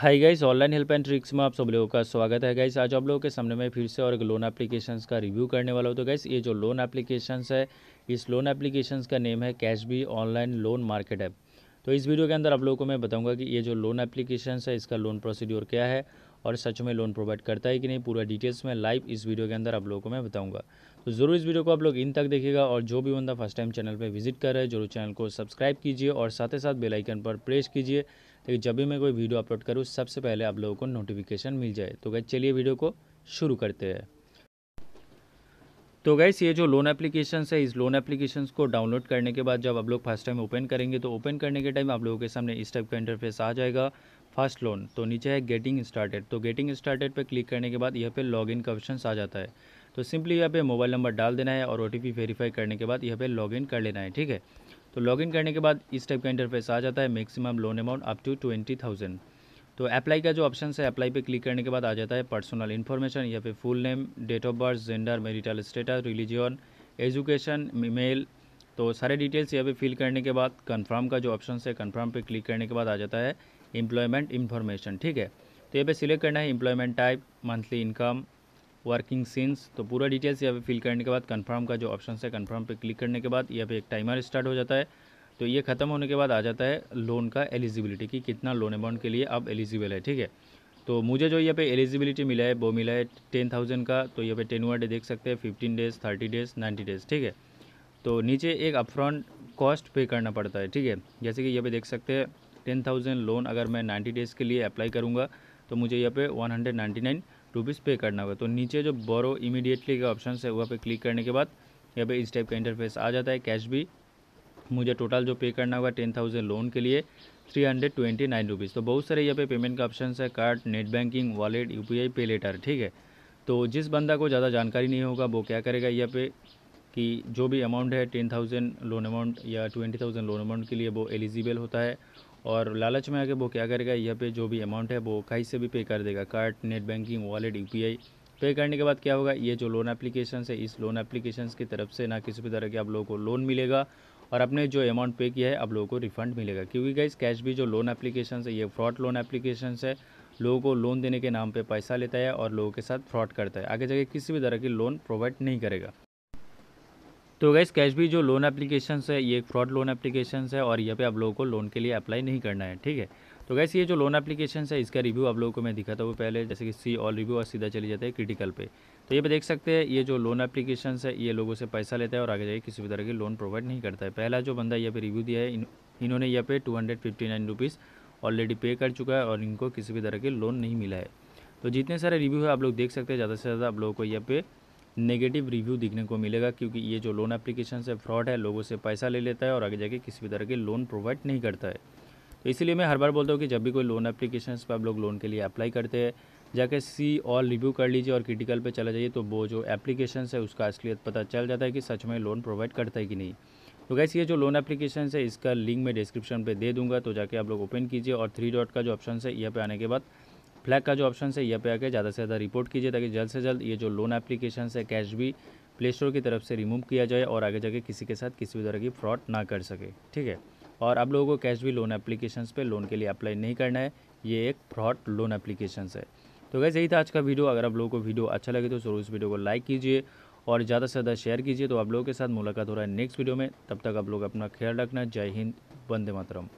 Hi guys, online help and tricks में आप सब लोगों का स्वागत है गाइस। आज आप लोगों के सामने मैं फिर से और एक लोन एप्लीकेशंस का रिव्यू करने वाला हूँ। तो गाइस, ये जो लोन एप्लीकेशंस है, इस लोन एप्लीकेशंस का नेम है cash B online loan market app तो इस वीडियो के अंदर आप लोगों को मैं बताऊँगा कि ये जो लोन एप्लीकेशंस है, इसका लोन प्रोसीड्योर क्या है और सच में लोन प्रोवाइड करता है कि नहीं, पूरा डिटेल्स में लाइव इस वीडियो के अंदर आप लोगों को मैं बताऊँगा। तो ज़रूर इस वीडियो को आप लोग इन तक देखिएगा और जो भी बंदा फ़र्स्ट टाइम चैनल पे विज़िट कर रहे हैं, ज़रूर चैनल को सब्सक्राइब कीजिए और साथ ही साथ बेलाइकन पर प्रेस कीजिए ताकि जब भी मैं कोई वीडियो अपलोड करूँ, सबसे पहले आप लोगों को नोटिफिकेशन मिल जाए। तो गैस चलिए वीडियो को शुरू करते हैं। तो गैस ये जो लोन एप्लीकेशन है, इस लोन एप्लीकेशन को डाउनलोड करने के बाद जब आप लोग फ़र्स्ट टाइम ओपन करेंगे तो ओपन करने के टाइम आप लोगों के सामने इस टाइप का इंटरफेस आ जाएगा फ़र्स्ट लोन तो नीचे है गेटिंग स्टार्टेड तो गेटिंग स्टार्टेड पर क्लिक करने के बाद यहाँ पे लॉगिन का ऑप्शन आ जाता है। तो सिंपली यहाँ पे मोबाइल नंबर डाल देना है और ओटीपी वेरीफाई करने के बाद यहाँ पे लॉगिन कर लेना है, ठीक है? तो लॉगिन करने के बाद इस टाइप का इंटरफेस आ जाता है maximum loan amount up to twenty thousand तो अप्लाई का जो ऑप्शन है अप्लाई पे क्लिक करने के बाद आ जाता है पर्सनल इन्फॉर्मेशन या फिर full name date of birth gender marital status religion education mail तो सारे डिटेल्स यहाँ पे फिल करने के बाद कंफर्म का जो ऑप्शन है कंफर्म पे क्लिक करने के बाद आ जाता है एम्प्लॉयमेंट इन्फॉर्मेशन ठीक है? तो यहाँ पे सिलेक्ट करना है employment type monthly income working since तो पूरा डिटेल्स यहाँ पे फिल करने के बाद कंफर्म का जो ऑप्शन है कंफर्म पे क्लिक करने के बाद यहाँ पे एक टाइमर स्टार्ट हो जाता है। तो ये ख़त्म होने के बाद आ जाता है लोन का एलिजिबिलिटी कि कितना लोन अमाउंट के लिए अब एलिजिबल है, ठीक है? तो मुझे जो यहाँ पे एलिजिबिलिटी मिला है, वो मिला है टेन थाउज़ेंड का तो यहाँ पे टेन डे देख सकते हैं fifteen days thirty days ninety days ठीक है? तो नीचे एक अपफ्रंट कॉस्ट पे करना पड़ता है, ठीक है? जैसे कि यहाँ पे देख सकते हैं टेन थाउज़ेंड लोन अगर मैं नाइन्टी डेज़ के लिए अप्लाई करूँगा तो मुझे यहाँ पे one hundred ninety nine rupees pay करना होगा। तो नीचे जो बोरो इमीडिएटली का ऑप्शन है, वहाँ पे क्लिक करने के बाद यहाँ पे इस टाइप का इंटरफेस आ जाता है कैश भी। मुझे टोटल जो पे करना होगा टेन थाउज़ेंड लोन के लिए three hundred twenty nine rupees तो बहुत सारे यहाँ पे पेमेंट का ऑप्शन है card net banking wallet UPI later ठीक है? तो जिस बंदा को ज़्यादा जानकारी नहीं होगा, वो क्या करेगा यहाँ पे कि जो भी अमाउंट है टेन थाउज़ेंड लोन अमाउंट या ट्वेंटी थाउज़ेंड लोन अमाउंट के लिए वो एलिजिबल होता है। और लालच में आके वो क्या करेगा? यहाँ पे जो भी अमाउंट है, वो कहीं से भी पे कर देगा। Card net banking wallet UPI करने के बाद क्या होगा? ये जो लोन एप्लीकेशन है, इस लोन एप्लीकेशन की तरफ़ से ना किसी भी तरह के आप लोगों को लोन मिलेगा और अपने जो अमाउंट पे किया है, आप लोगों को रिफंड मिलेगा। क्योंकि गाइस कैश भी जो लोन एप्लीकेशन है, ये फ्रॉड लोन एप्लीकेशन है, लोगों को लोन देने के नाम पे पैसा लेता है और लोगों के साथ फ्रॉड करता है। आगे जाके किसी भी तरह की लोन प्रोवाइड नहीं करेगा। तो गैस कैश भी जो लोन एप्लीकेशन है ये एक फ्रॉड लोन एप्लीकेशन है और यहाँ पे आप लोगों को लोन के लिए अप्लाई नहीं करना है ठीक है? तो गैस ये जो लोन एप्लीकेशन है इसका रिव्यू आप लोगों को मैं दिखाता हूँ पहले जैसे कि सी ऑल रिव्यू और सीधा चली जाता है क्रिटिकल पे। तो ये पे देख सकते हैं ये जो लोन एप्लीकेशन है ये लोगों से पैसा लेता है और आगे जाके किसी भी तरह की लोन प्रोवाइड नहीं करता है। पहला जो बंदा यहाँ पे रिव्यू दिया है इन, इन्होंने यहाँ पे two hundred fifty nine rupees already pay कर चुका है और इनको किसी भी तरह के लोन नहीं मिला है। तो जितने सारे रिव्यू है आप लोग देख सकते हैं ज़्यादा से ज़्यादा आप लोगों को यहाँ पे नेगेटिव रिव्यू दिखने को मिलेगा क्योंकि ये जो लोन एप्लीकेशन से फ्रॉड है, लोगों से पैसा ले लेता है और आगे जाके किसी भी तरह के लोन प्रोवाइड नहीं करता है। तो इसीलिए मैं हर बार बोलता हूँ कि जब भी कोई लोन एप्लीकेशन पर आप लोग लोन के लिए अप्लाई करते हैं, जाके सी ऑल रिव्यू कर लीजिए और क्रिटिकल पे चला जाइए तो वो जो एप्लीकेशन है, उसका असलियत पता चल जाता है कि सच में लोन प्रोवाइड करता है कि नहीं। तो गैस ये जो लोन एप्लीकेशन है, इसका लिंक मैं डिस्क्रिप्शन पे दे दूँगा तो जाके आप लोग ओपन कीजिए और थ्री डॉट का जो ऑप्शन है, यहाँ पे आने के बाद फ्लैग का जो ऑप्शन है, यहाँ पे आके ज़्यादा से ज़्यादा रिपोर्ट कीजिए ताकि जल्द से जल्द ये जो लोन एप्लीकेशन है कैश भी प्ले स्टोर की तरफ़ से रिमूव किया जाए और आगे जाके किसी के साथ किसी भी तरह की फ्रॉड ना कर सके, ठीक है? और आप लोगों को कैश भी लोन एप्लीकेशन पे लोन के लिए अप्लाई नहीं करना है, ये एक फ्रॉड लोन एप्लीकेशन है। तो गैस यही था आज का वीडियो अगर आप लोगों को वीडियो अच्छा लगे तो ज़रूर इस वीडियो को लाइक कीजिए और ज़्यादा से ज़्यादा शेयर कीजिए। तो आप लोगों के साथ मुलाकात हो रहा है नेक्स्ट वीडियो में। तब तक आप लोग अपना ख्याल रखना। जय हिंद, वंदे मातरम।